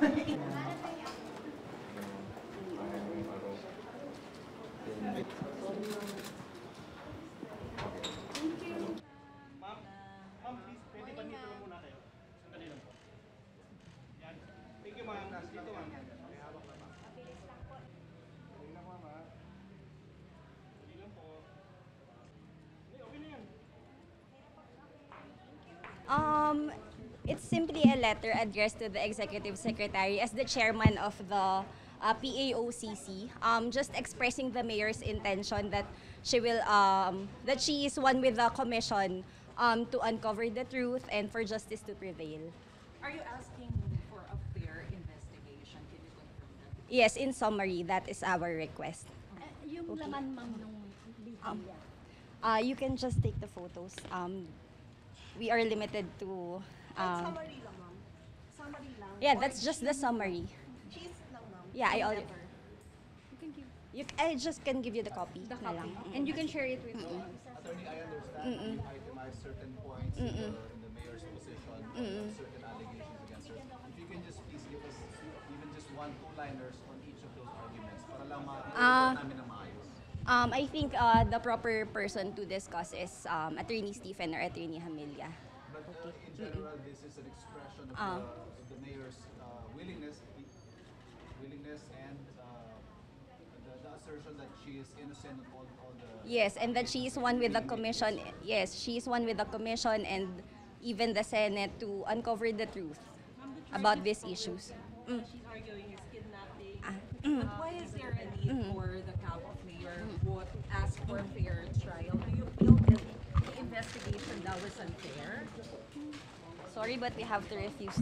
Ma'am, ma'am, please, pwede ba muna kayo? Sandali lang po. Thank you, ma'am. Dito, ma'am. May hawak lang po. Hindi lang, ma'am, po. Hindi, okay na. Um, it's simply a letter addressed to the executive secretary as the chairman of the uh, PAOCC, um, just expressing the mayor's intention that she will um, that she is one with the commission um, to uncover the truth and for justice to prevail. Are you asking for a fair investigation? Can you confirm that? Yes, in summary, that is our request. Yung laman ma'am nung Um. Uh, you can just take the photos. Um, we are limited to. Uh, summary lang ma'am. Summary lang. yeah, that's just the summary. Cheese lang ma'am. Yeah, I already. Whatever. You, I just can give you the copy. na lang. And you can share it with us. Attorney, I understand you itemize certain points in, the, in the mayor's position, certain allegations against her. If you can just please give us even just one, two-liners on each of those arguments para lang Ah. ma- namin na maayos. Um, I think uh, the proper person to discuss is um, Attorney Stephen or Attorney Jamilla. But uh, in general, this is an expression of, Ah. the, of the mayor's uh, willingness, willingness and uh, the, the assertion that she is innocent of all, all the Yes, and that she is one with the commission. Yes, she is one with the commission and even the Senate to uncover the truth about these issues. Mm. She's arguing is kidnapping. Ah, But why is there a need for the camp of mayor would ask for a fair trial? Do you feel that the investigation that was unfair? Sorry, but we have to refuse.